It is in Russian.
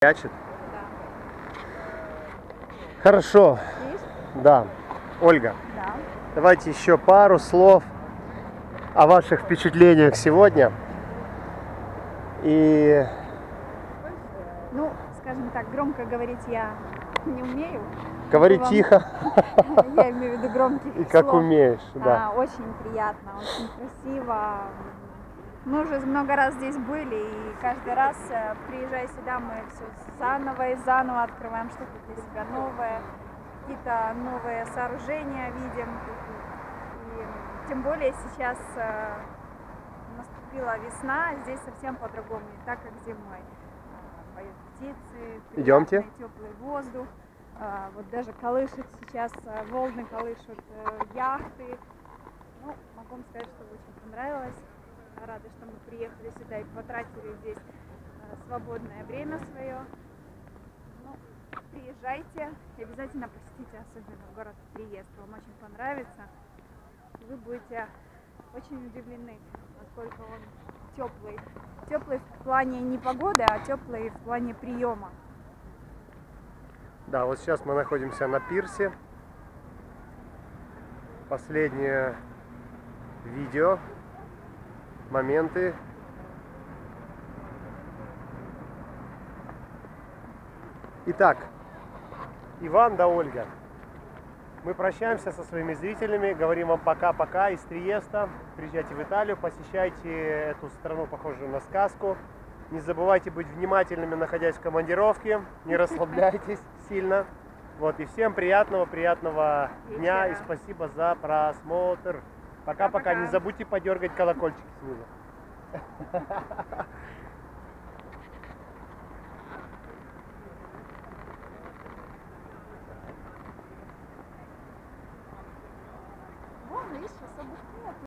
Прячет? Да. Хорошо, Есть? да. Ольга, Да. давайте еще пару слов о ваших впечатлениях сегодня. И Ну, скажем так, громко говорить я не умею. говори Вам- тихо Я имею в виду громких и как умеешь, да. А, очень приятно, очень красиво. Мы уже много раз здесь были, и каждый раз, э, приезжая сюда, мы все заново и заново открываем что-то для себя новое, какие-то новые сооружения видим. И тем более сейчас э, наступила весна, здесь совсем по-другому, не так, как зимой. Э, Поют птицы, Идемте. теплый воздух. А, Вот даже колышет сейчас, волны колышут яхты. Ну, могу вам сказать, что очень понравилось. Рада, что мы приехали сюда и потратили здесь э, свободное время свое. Ну, приезжайте и обязательно посетите особенно город Триест. Вам очень понравится. Вы будете очень удивлены, насколько он теплый. Теплый в плане не погоды, а теплый в плане приема. Да, вот сейчас мы находимся на пирсе. Последнее видео, моменты. Итак, Иван да Ольга. Мы прощаемся со своими зрителями, говорим вам пока-пока из Триеста. Приезжайте в Италию, посещайте эту страну, похожую на сказку. Не забывайте быть внимательными, находясь в командировке. Не расслабляйтесь сильно. Вот, и всем приятного, приятного дня и спасибо за просмотр. Пока-пока. Не забудьте подергать колокольчик снизу. Вон, видишь, особых нет.